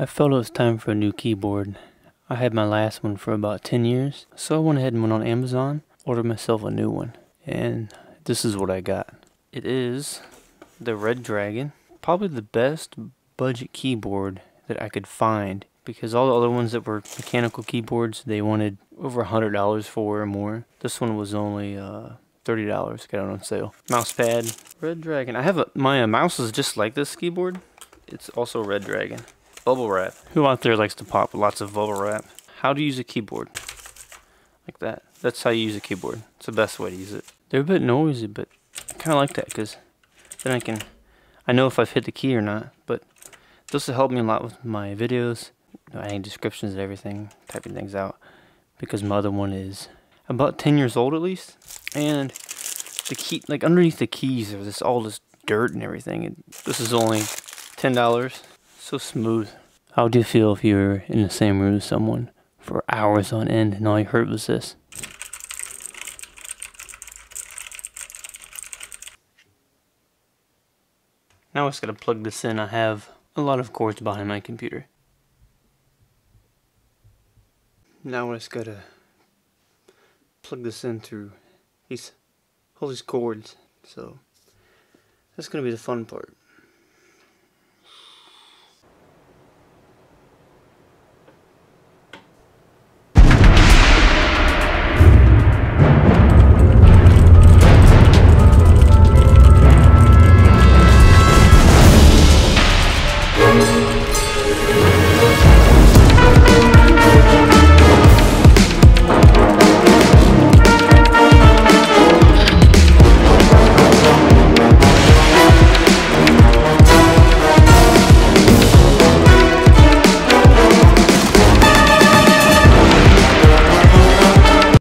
I felt it was time for a new keyboard. I had my last one for about 10 years, so I went ahead and went on Amazon, ordered myself a new one, and this is what I got. It is the Redragon, probably the best budget keyboard that I could find because all the other ones that were mechanical keyboards they wanted over a hundred dollars for or more. This one was only uh, thirty dollars. Got it on sale. Mouse pad, Redragon. I have a my uh, mouse is just like this keyboard. It's also Redragon. Bubble wrap. Who out there likes to pop lots of bubble wrap? How to use a keyboard? Like that. That's how you use a keyboard. It's the best way to use it. They're a bit noisy, but I kind of like that because then I can, I know if I've hit the key or not. But this will help me a lot with my videos, adding descriptions and everything, typing things out. Because my other one is about 10 years old at least, and the key, like underneath the keys, there's all this dirt and everything. And this is only ten dollars. So smooth. How would you feel if you were in the same room as someone for hours on end and all you heard was this? Now I just gotta plug this in. I have a lot of cords behind my computer. Now I just gotta plug this in through these all these cords. So that's gonna be the fun part.